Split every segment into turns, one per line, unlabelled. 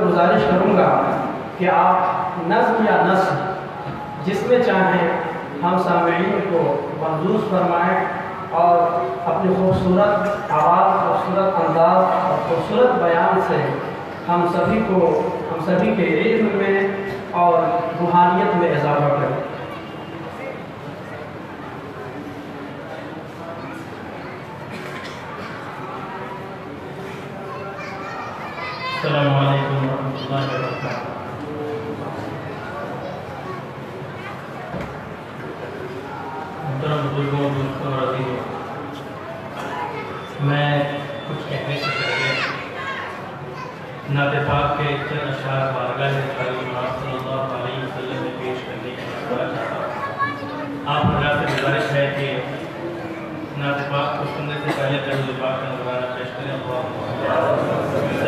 گزارش کروں گا کہ آپ نظم یا نسل جس میں چاہیں ہم سامعین کو محظوظ فرمائیں اور اپنی خوبصورت آواز، خوبصورت انداز اور خوبصورت بیان سے ہم سبھی کو، ہم سبھی کے علم میں اور روحانیت میں اضافہ کریں۔
السلام علیکم ورحمۃ اللہ وبرکاتہ۔ محترم بزرگوں، دوستوں اور عزیزوں، میں کچھ کہنے سے پہلے نعت پاک کے چند اشعار بارگاہ خالی صلی اللہ علیہ وسلم میں پیش کرنے کی بات چاہتا ہوں آپ حضرات سے گزارش ہے کہ نعت پاک کو سننے سے پہلے پہلے پاک کا نظرانہ پیش کریں۔ اللہ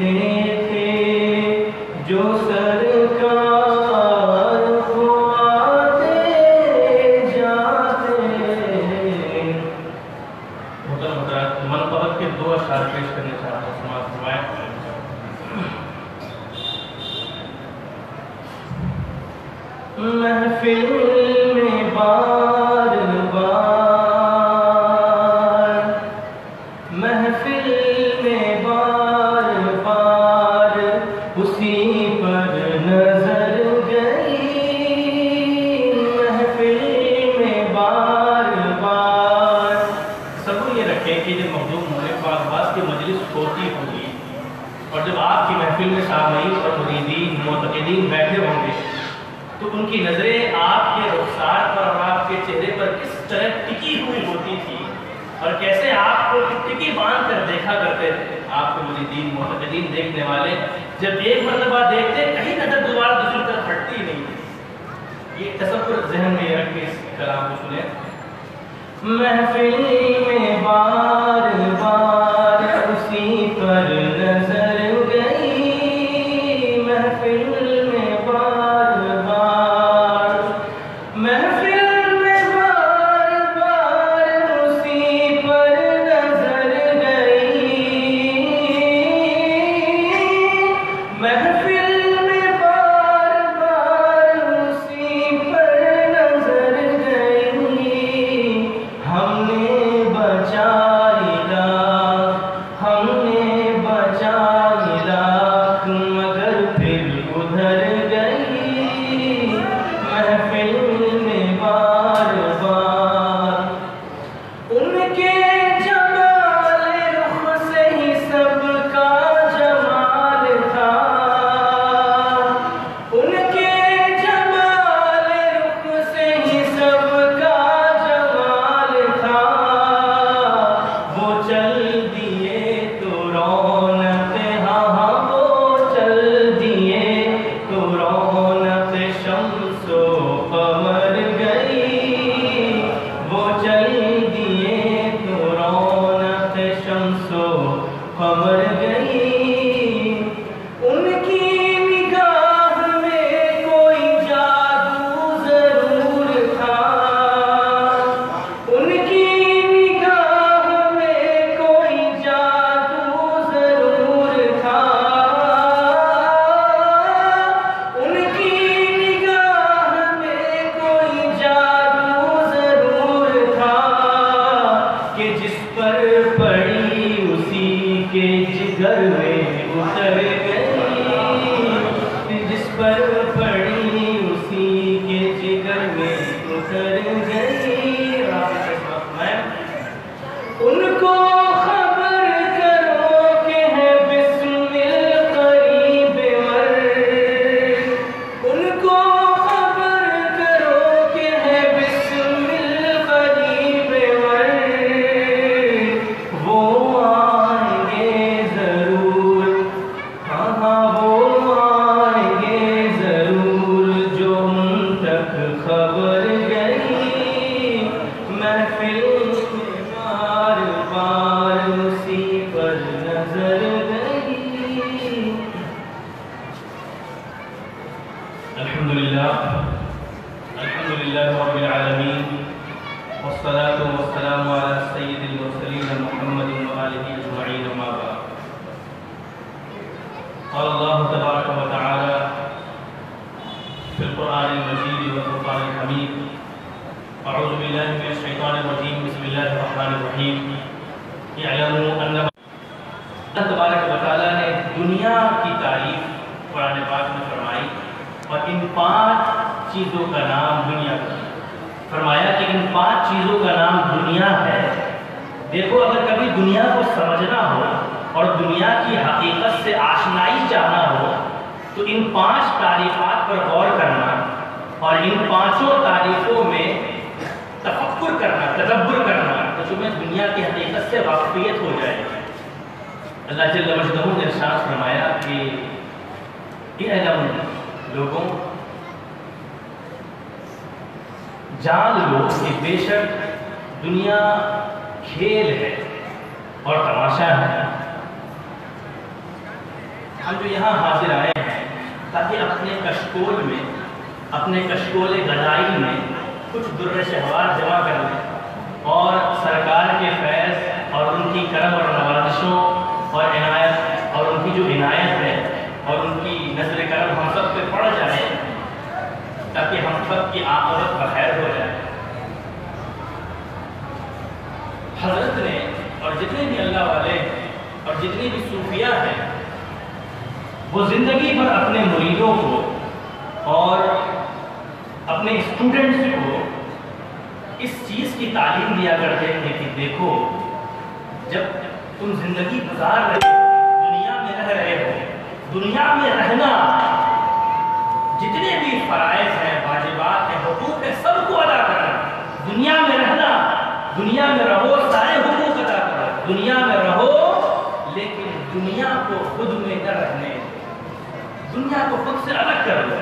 لیتے تھے اور جب آپ کی محفل میں سامعین اور مریدین، معتقدین بیٹھے ہوں گے، تو ان کی نظریں آپ کے رخسار پر اور آپ کے چہرے پر کس طرح ٹکی ہوئی ہوتی تھی؟ اور کیسے آپ کو ٹکی باندھ کر دیکھا کرتے تھے؟ آپ کے مریدین، معتقدین دیکھنے والے جب ایک مرتبہ دیکھتے، کہیں نظر دوبارہ دوسری طرف ہٹتی ہی نہیں یہ تصور ذہن میں رکھ کے اس کلام کو سنیں۔ محفل میں بار بار اسی پر چیزوں کا نام دنیا کا۔ فرمایا کہ ان پانچ چیزوں کا نام دنیا ہے۔ دیکھو، اگر کبھی دنیا کو سمجھنا ہو اور دنیا کی حقیقت سے آشنائی چاہنا ہو، تو ان پانچ تعریفات پر غور کرنا اور ان پانچوں تعریفوں میں تفکر کرنا، تدبر کرنا تو تمہیں دنیا کی حقیقت سے واقفیت ہو جائے۔ گی اللہ جل مجدہ نے ارشاد فرمایا کہ اعلم لوگوں جان لو کہ بے شک دنیا کھیل ہے اور تماشا ہے۔ ہم جو یہاں حاضر آئے ہیں، تاکہ اپنے کشکول میں، اپنے کشکول گدائی میں کچھ در شہوار جمع کر لیں اور سرکار کے فیض اور ان کی کرم اور نوازشوں اور عنایت اور ان کی جو عنایت ہے اور ان کی نظر کرم ہم سب پہ پڑ جائے۔ تاکہ ہم سب کی عاقبت بخیر ہو جائے۔ حضرت نے اور جتنے بھی اللہ والے ہیں اور جتنی بھی صوفیہ ہیں، وہ زندگی بھر اپنے مریدوں کو اور اپنے اسٹوڈنٹس کو اس چیز کی تعلیم دیا کرتے تھے کہ دیکھو، جب تم زندگی گزار رہے ہو، دنیا میں رہ رہے ہو، دنیا میں رہنا جتنے بھی فرائض ہیں، واجبات ہیں، حقوق ہیں، سب کو ادا کرنا دنیا میں رہنا، دنیا میں رہو، سارے حقوق ادا کرو۔ دنیا میں رہو، لیکن دنیا کو خود میں نہ رہنے۔ دنیا کو خود سے الگ کر دو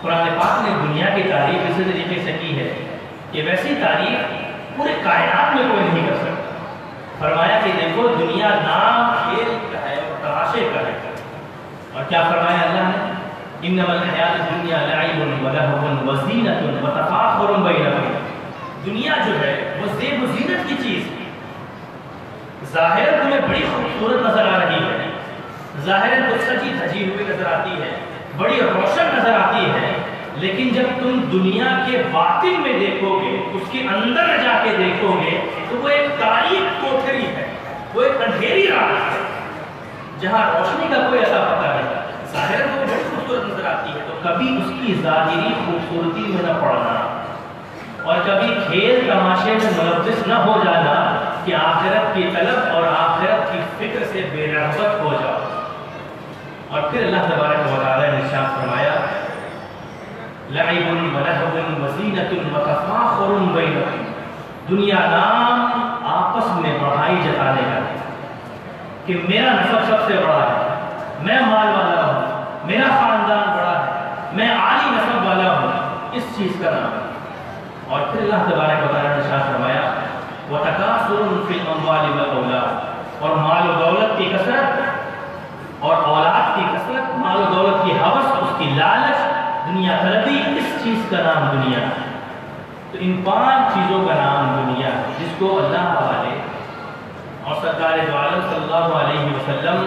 قرآن پاک نے دنیا کی تعریف اسی طریقے سے کی ہے کہ ویسی تعریف پورے کائنات میں کوئی نہیں کر سکتا۔ فرمایا کہ دیکھو، دنیا نام کھیل کا ہے اور تماشے کا ہے۔ اور کیا فرمایا اللہ نے؟ انما الحیات الدنیا لعب و لہو و بینکم دنیا جو ہے، وہ زیب و زینت کی چیز ہے۔ ظاہر تمہیں بڑی خوبصورت نظر آ رہی ہے۔ ظاہر تو سجی دھجی ہوئی نظر آتی ہے، بڑی روشن نظر آتی ہے۔ لیکن جب تم دنیا کے باطن میں دیکھو گے، اس کے اندر جا کے دیکھو گے، تو وہ ایک تاریخ کوٹھری ہے، وہ ایک اندھیری رات ہے۔ جہاں روشنی کا کوئی ایسا پتہ نہیں۔ ظاہر کو خوبصورت نظر آتی ہے تو کبھی اس کی ظاہری خوبصورتی میں نہ پڑنا اور کبھی کھیل تماشے میں ملوث نہ ہو جانا کہ آخرت کی طلب اور آخرت کی فکر سے بے رغبت ہو جاؤ۔ اور پھر اللہ تبارک و تعالی نے ارشاد فرمایا لعب و لهو و بینکم۔ دنیا نام آپس میں بڑھائی جتانے کا کہ میرا نسب سب سے بڑا ہے، میں مال والا ہوں۔ میرا خاندان بڑا ہے، میں عالی نسب والا ہوں، اس چیز کا نام ہے۔ اور پھر اللہ تبارک و تعالی نے ارشاد فرمایا، وَتَكَاثُرٌ فِي الْأَمْوَالِ وَالْأَوْلَادِ اور مال و دولت کی کثرت، اور اولاد کی کثرت، مال و دولت کی حوث، اس کی لالچ، دنیا طلبی اس چیز کا نام دنیا ہے۔ تو ان پانچ چیزوں کا نام دنیا ہے، جس کو اللہ والے اور سرکار دو عالم صلی اللہ علیہ وسلم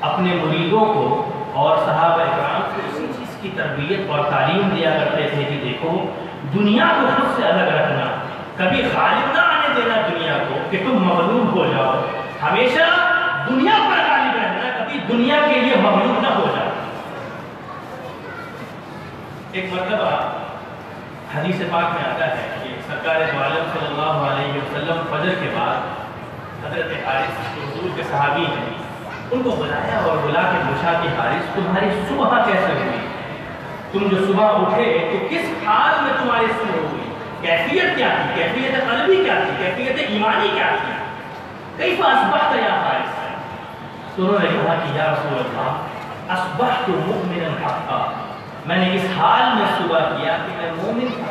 اپنے مریدوں کو اور صحابہ اکرام کو اسی چیز کی تربیت اور تعلیم دیا کرتے تھے کہ دیکھو، دنیا کو خود سے الگ رکھنا، کبھی غالب نہ آنے دینا دنیا کو کہ تم مغلوب ہو جاؤ۔ ہمیشہ دنیا پر غالب رہنا، کبھی دنیا کے لیے مغلوب نہ ہو جاؤ۔ ایک مرتبہ حدیث پاک میں آتا ہے کہ سرکار دو عالم صلی اللہ علیہ وسلم فجر کے بعد حضرت حارث حضور کے صحابی ہیں۔ ان کو بلایا اور بلا کے پوچھا کہ حارث، تمہاری صبح کیسے ہوئی؟ تم جو صبح اٹھے تو کس حال میں تمہاری صبح ہوئی؟ کیفیت کیا تھی؟ کیفیت قلبی کیا تھی؟ کیفیت ایمانی کیا تھی؟ کئی اصبحت یا حارث؟ تو انہوں نے کہا کہ یا رسول اللہ، اصبحت مؤمنا حقا۔ میں نے اس حال میں صبح کیا کہ میں مومن تھا۔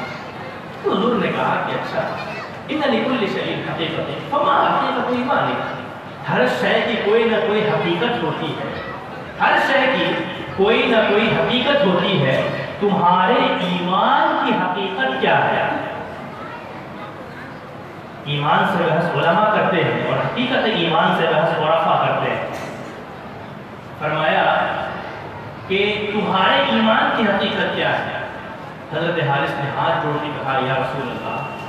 تو حضور نے کہا کہ اچھا ان لکل شریف حقیقت فما حقیقت ایمانی؟ ہر شے کی کوئی نہ کوئی حقیقت ہوتی ہے۔ ہر شے کی کوئی نہ کوئی حقیقت ہوتی ہے۔ تمہارے ایمان کی حقیقت کیا ہے؟ ایمان سے بحث علماء کرتے ہیں اور حقیقت ایمان سے بحث عرفا کرتے ہیں۔ فرمایا کہ تمہارے ایمان کی حقیقت کیا ہے؟ حضرت حارث نے ہاتھ جوڑ کے کہا، یا رسول اللہ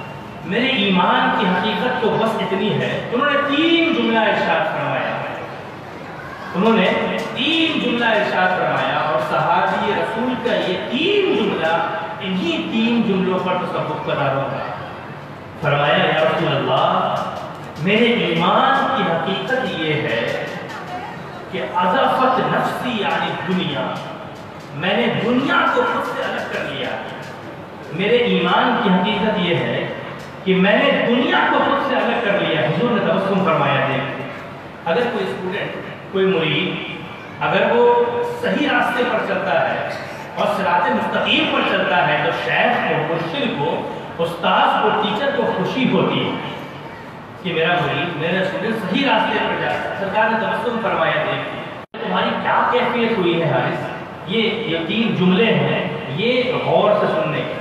میرے ایمان کی حقیقت تو بس اتنی ہے انہوں نے تین جملہ ارشاد فرمایا انہوں نے تین جملہ ارشاد فرمایا اور صحابی رسول کا یہ تین جملہ انہی تین جملوں پر تصوف کرا رہا فرمایا، یا رسول اللہ، میرے ایمان کی حقیقت یہ ہے کہ اضافت نفسی یعنی دنیا، میں نے دنیا کو خود سے الگ کر لیا۔ میرے ایمان کی حقیقت یہ ہے کہ میں نے دنیا کو خود سے الگ کر لیا حضور نے تبسم فرمایا، دیکھ، اگر کوئی اسٹوڈنٹ کوئی مرید، اگر وہ صحیح راستے پر چلتا ہے اور سرات مستقیم پر چلتا ہے، تو شیخ کو، مرشد کو استاذ کو، ٹیچر کو خوشی ہوتی ہے کہ میرا مرید میرا اسٹوڈنٹ صحیح راستے پر جاتا ہے۔ سرکار نے تبسم فرمایا، دیکھ، تمہاری کیا کیفیت ہوئی ہے حارث؟ یہ یہ تین جملے ہیں، یہ غور سے سننے کے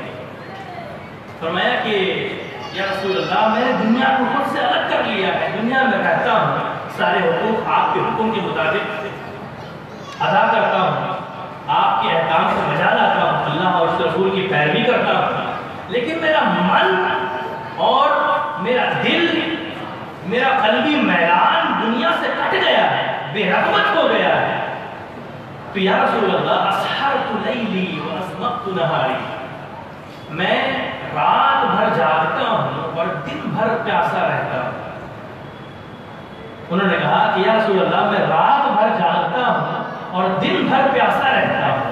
فرمایا کہ یا رسول اللہ، میں نے دنیا کو خود سے الگ کر لیا ہے۔ دنیا میں رہتا ہوں، سارے حقوق آپ کے حکم کے مطابق ادا کرتا ہوں، آپ کے احکام سے مزہ لاتا ہوں، اللہ اور اس رسول کی پیروی کرتا ہوں۔ لیکن میرا من اور میرا دل، میرا قلبی میدان دنیا سے کٹ گیا ہے، بے رغبت ہو گیا ہے۔ تو یا رسول اللہ اسحرت لیلی و اسمقت نہاری۔ میں رات بھر جاگتا ہوں اور دن بھر پیاسا رہتا ہوں۔ انہوں نے کہا کہ یا رسول اللہ، میں رات بھر جاگتا ہوں اور دن بھر پیاسا رہتا ہوں۔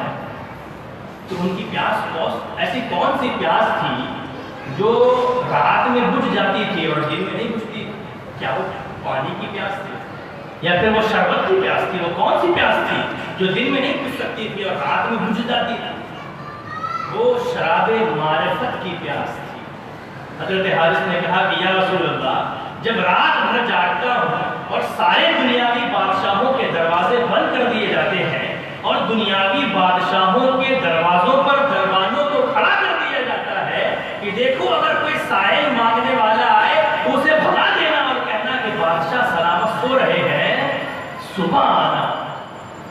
تو ان کی پیاس ایسی کون سی پیاس تھی جو رات میں بجھ جاتی تھی اور دن میں نہیں بجھتی؟ کیا وہ پانی کی پیاس تھی؟ یا پھر وہ شربت کی پیاس تھی؟ وہ کون سی پیاس تھی جو دن میں نہیں بجھ سکتی تھی اور رات میں بجھ جاتی تھی؟ وہ شراب معرفت کی پیاس تھی۔ حضرت حارث نے کہا کہ یا رسول اللہ، جب رات بھر جاگتا ہوں اور سارے دنیاوی بادشاہوں کے دروازے بند کر دیے جاتے ہیں اور دنیاوی بادشاہوں کے دروازوں پر دروازوں کو کھڑا کر دیا جاتا ہے کہ دیکھو اگر کوئی سائل مانگنے والا آئے تو اسے بھگا دینا اور کہنا کہ بادشاہ سلامت سو رہے ہیں صبح آنا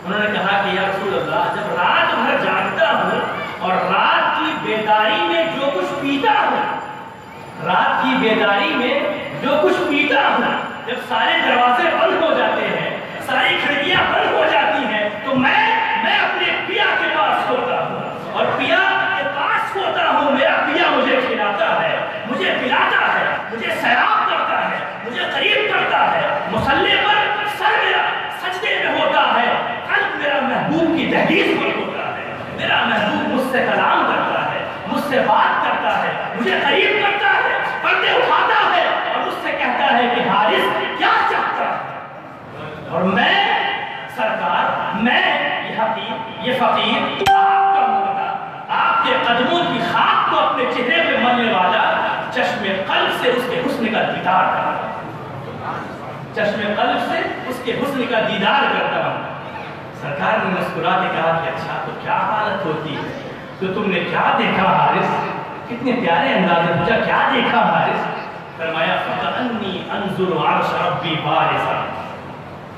انہوں نے کہا کہ یا رسول اللہ جب رات بھر جاگتا ہوں اور رات کی بیداری میں جو کچھ پیتا ہوں رات کی بیداری میں جو کچھ پیتا ہوں جب سارے دروازے بند ہو جاتے ہیں، ساری کھڑکی بند ہو جاتی ہیں تو میں میں اپنے پیا کے پاس سوتا ہوں اور پیا کے پاس سوتا ہوں میرا پیا مجھے کھلاتا ہے مجھے پلاتا ہے مجھے سیراب کرتا ہے مجھے قریب کرتا ہے مسلح پر سر میرا سجدے میں ہوتا ہے قلب میرا محبوب کی تحریر پر ہوتا ہے میرا محبوب مجھ سے کلام کرتا ہے مجھ سے بات کرتا ہے مجھے قریب کرتا ہے پردے اٹھاتا ہے اور مجھ سے کہتا ہے کہ حارث کیا چاہتا ہے اور میں سرکار میں یہ حقیق یہ فقیر آپ کا مردہ آپ کے قدموں کی خاک کو اپنے چہرے پہ مرنے والا چشم قلب سے اس کے حسن کا دیدار کرتا ہوں چشم قلب سے اس کے حسن کا دیدار کرتا ہوں۔ سرکار نے مسکرا کے کہا کہ اچھا تو کیا حالت ہوتی؟ ہے تو تم نے کیا دیکھا حارث؟ کتنے پیارے انداز میں پوچھا، کیا دیکھا حارث؟ فرمایا، فَقَأَنِّي أَنظُرُ عَرْشَ رَبِّي بَارِسًا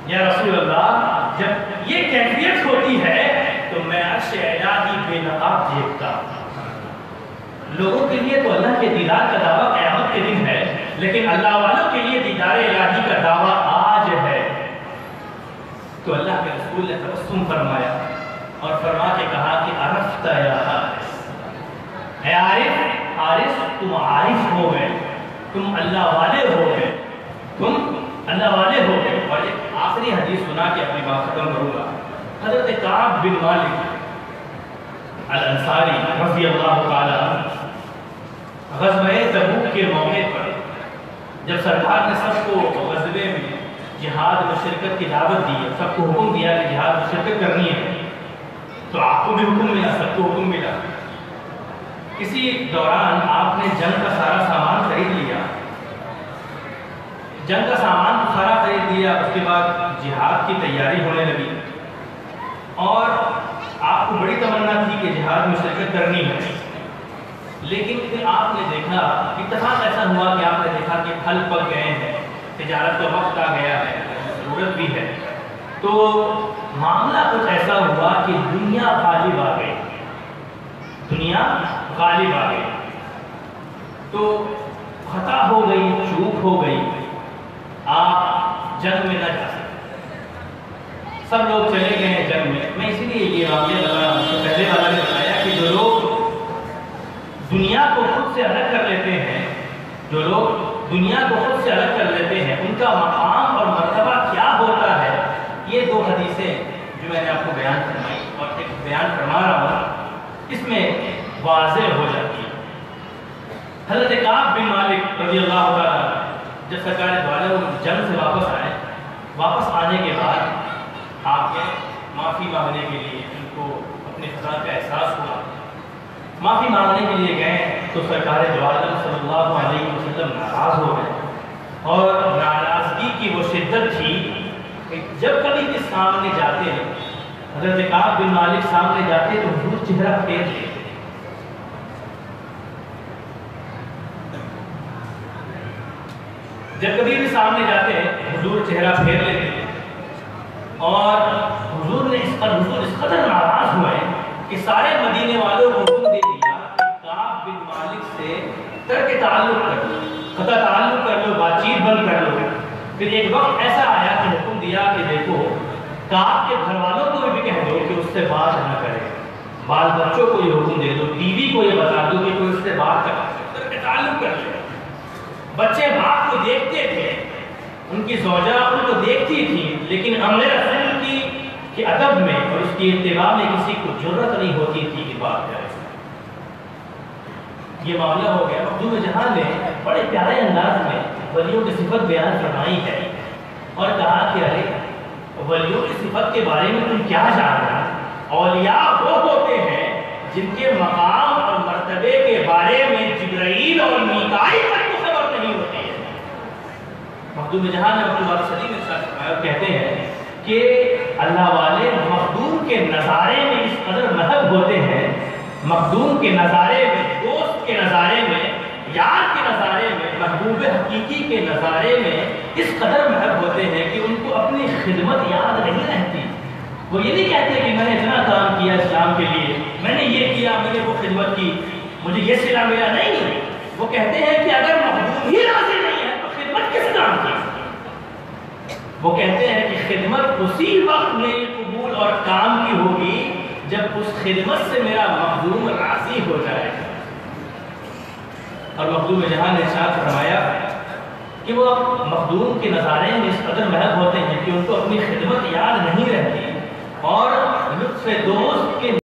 یا رسول اللہ، جب یہ کیفیت ہوتی ہے، تو میں عرش الہی بے نقاب دیکھتا لوگوں کے لیے تو اللہ کے دیدار کا دعویٰ قیامت کے دن ہے۔ لیکن اللہ والوں کے لیے دیدار الہی کا دعویٰ آج ہے۔ تو اللہ کے رسول نے تبسم فرمایا اور فرما کے کہا کہ عرفت یا حارث۔ اے عارف، حارث، تم عارف ہو گئے۔ تم اللہ والے ہو گئے۔ تم اللہ والے ہو گئے۔ اور ایک آخری حدیث سنا کے اپنی بات ختم کروں گا۔ حضرت کعب بن مالک الانصاری رضی اللہ تعالی غزوہ تبوک کے موقع پر جب سرکار نے سب کو غزوے میں جہاد میں شرکت کی دعوت دی سب کو حکم دیا کہ جہاد میں شرکت کرنی ہے، تو آپ کو بھی حکم ملا، سب کو حکم ملا۔ اسی دوران آپ نے جنگ کا سارا سامان خرید لیا۔ جنگ کا سامان سارا خرید لیا، اس کے بعد جہاد کی تیاری ہونے لگی۔ اور آپ کو بڑی تمنا تھی کہ جہاد میں شرکت کرنی ہے۔ لیکن پھر آپ نے دیکھا، اتفاق ایسا ہوا کہ آپ نے دیکھا کہ پھل پک گئے ہیں، تجارت کا وقت آ گیا ہے، ضرورت بھی ہے۔ تو معاملہ کچھ ایسا ہوا کہ دنیا غالب آ گئی۔ دنیا غالب آ گئی۔ تو خطا ہو گئی، چوک ہو گئی۔ آپ جنگ میں نہ جا سکتے سب لوگ چلے گئے ہیں جنگ میں۔ میں اسی لیے یہ واقعہ بتایا پہلے والا نے بتایا کہ جو لوگ دنیا کو خود سے الگ کر لیتے ہیں، جو لوگ دنیا کو خود سے الگ کر لیتے ہیں، ان کا مقام اور مرتبہ کیا ہوتا ہے؟ یہ دو حدیثیں جو میں نے آپ کو بیان فرمائی اور ایک بیان فرما رہا ہوں، اس میں واضح ہو جاتی ہے۔ حضرت کعب بن مالک رضی اللہ تعالیٰ جب سرکار دوالے جنگ سے واپس آئے، واپس آنے کے بعد آپ نے معافی مانگنے کے لیے ان کو اپنے خطا کا احساس ہوا۔ معافی مانگنے کے لیے گئے تو سرکار دوالم صلی اللہ علیہ وسلم ناراض ہو گئے اور ناراضگی کی وہ شدت تھی کہ جب کبھی بھی سامنے جاتے ہیں، حضرت کعب بن مالک سامنے جاتے تو حضور چہرہ پھیر لیتے جب کبھی بھی سامنے جاتے ہیں، حضور چہرہ پھیر لیتے اور حضور نے اس پر، حضور اس قدر ناراض ہوئے کہ سارے مدینے والوں کو سے ترک تعلق کر لو قطع تعلق کر لو بات چیت بند کر لو پھر ایک وقت ایسا آیا کہ حکم دیا کہ دیکھو، کعب کے گھر والوں کو بھی کہہ دو کہ اس سے بات نہ کرے بال بچوں کو یہ حکم دے دو بیوی کو یہ بتا دو کہ کوئی اس سے بات کر ترک تعلق کر لے بچے باپ کو دیکھتے تھے، ان کی زوجہ ان کو دیکھتی تھی، لیکن عمل رسول کی ادب میں اور اس کی اتباع میں کسی کو ضرورت نہیں ہوتی تھی کہ بات کرے۔ یہ معاملہ ہو گیا۔ مخدوم جہاں نے بڑے پیارے انداز میں ولیوں کی صفت بیان فرمائی ہے اور کہا کہ ارے، ولیوں کی صفت کے بارے میں تم کیا جاننا؟ اولیاء وہ ہوتے ہیں جن کے مقام اور مرتبے کے بارے میں جبرائیل اور میکائیل تک کو خبر نہیں ہوتی ہے۔ مخدوم جہاں نے عبد اللہ سلیم ارشاد کہتے ہیں کہ اللہ والے مخدوم کے نظارے میں اس قدر محب ہوتے ہیں، مخدوم کے نظارے میں نظارے میں یار کے نظارے میں، محبوب حقیقی کے نظارے میں اس قدر محب ہوتے ہیں کہ ان کو اپنی خدمت یاد نہیں رہتی۔ وہ یہ نہیں کہتے کہ میں نے اتنا کام کیا اسلام کے لیے، میں نے یہ کیا، میں نے وہ خدمت کی، مجھے یہ سلا ملا۔ نہیں، وہ کہتے ہیں کہ اگر محبوب ہی راضی نہیں ہے تو خدمت کس کام کی؟ وہ کہتے ہیں کہ خدمت اسی وقت میری قبول اور کام کی ہوگی جب اس خدمت سے میرا مخدوم راضی ہو جائے۔ گا اور مخدوم جہاں نے ارشاد فرمایا کہ وہ مخدوم کے نظارے میں اس قدر محب ہوتے ہیں کہ ان کو اپنی خدمت یاد نہیں رہتی اور لطف دوست کے